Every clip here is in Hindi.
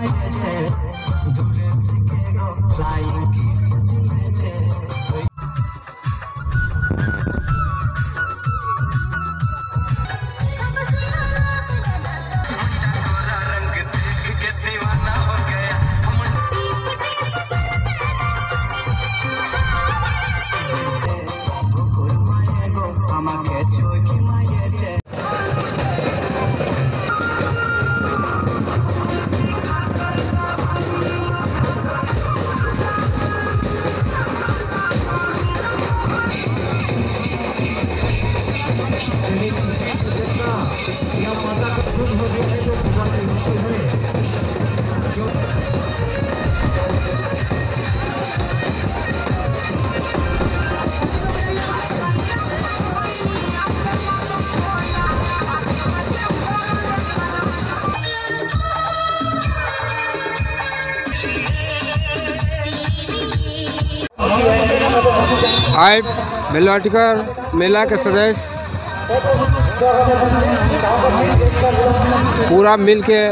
দূরে থেকে बेलवाटिकर मेला के सदस्य। पूरा मिल के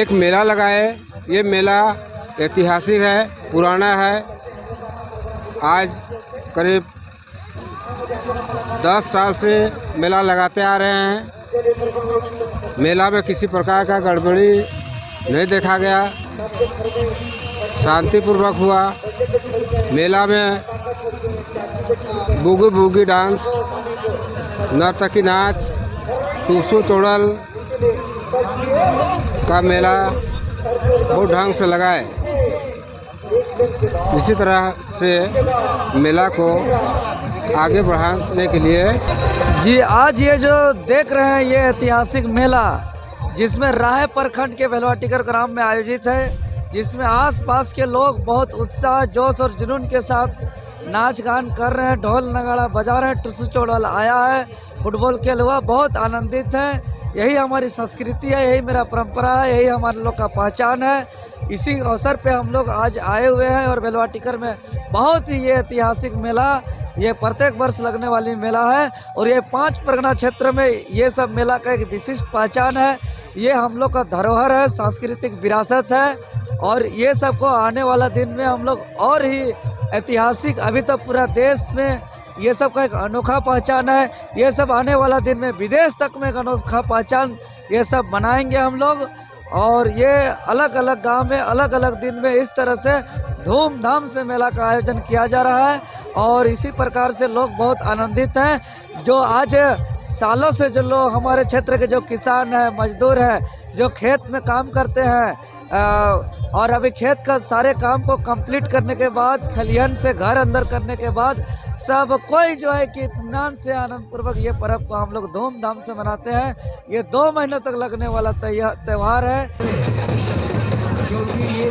एक मेला लगाए। ये मेला ऐतिहासिक है, पुराना है। आज करीब दस साल से मेला लगाते आ रहे हैं। मेला में किसी प्रकार का गड़बड़ी नहीं देखा गया। शांतिपूर्वक हुआ। मेला में बुगी बुगी डांस नर्तकी नाच टूसू चौड़ल का मेला बहुत ढंग से लगाए इसी तरह से मेला को आगे बढ़ाने के लिए जी, आज ये जो देख रहे हैं ये ऐतिहासिक मेला, जिसमें राय प्रखंड के बेलवाटिकर ग्राम में आयोजित है, जिसमें आसपास के लोग बहुत उत्साह, जोश और जुनून के साथ नाच गान कर रहे हैं, ढोल नगाड़ा बजा रहे हैं, टुसु चौड़ल आया है, फुटबॉल खेल हुआ, बहुत आनंदित है। यही हमारी संस्कृति है, यही मेरा परंपरा है, यही हमारे लोग का पहचान है। इसी अवसर पे हम लोग आज आए हुए हैं और बेलवाटिकर में बहुत ही ये ऐतिहासिक मेला, ये प्रत्येक वर्ष लगने वाली मेला है और ये पाँच परगना क्षेत्र में ये सब मेला का एक विशिष्ट पहचान है। ये हम लोग का धरोहर है, सांस्कृतिक विरासत है और ये सबको आने वाला दिन में हम लोग और ही ऐतिहासिक, अभी तक पूरा देश में ये सब का एक अनोखा पहचान है। ये सब आने वाला दिन में, विदेश तक में एक अनोखा पहचान ये सब बनाएँगे हम लोग। और ये अलग अलग गाँव में अलग अलग दिन में इस तरह से धूमधाम से मेला का आयोजन किया जा रहा है। और इसी प्रकार से लोग बहुत आनंदित हैं। जो आज सालों से जो लोग हमारे क्षेत्र के जो किसान हैं, मजदूर हैं, जो खेत में काम करते हैं और अभी खेत का सारे काम को कंप्लीट करने के बाद, खलिहन से घर अंदर करने के बाद, सब कोई जो है कि इतमान से आनंद पूर्वक ये पर्व को हम लोग धूमधाम से मनाते हैं। ये दो महीने तक लगने वाला त्यौहार है। है দূরে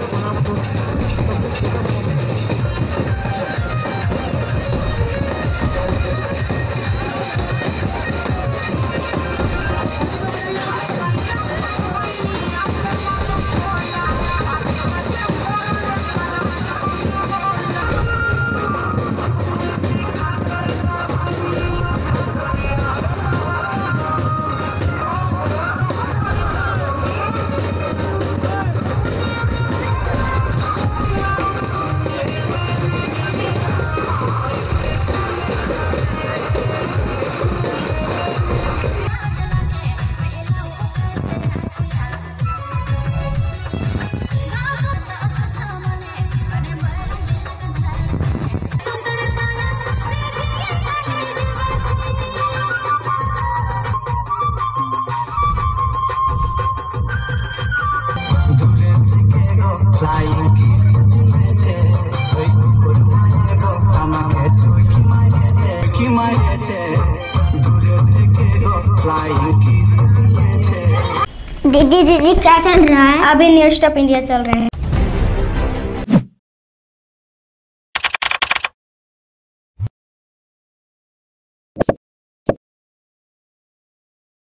दीदी दीदी क्या चल रहा है? अभी न्यूज़ टॉप इंडिया चल रहे हैं।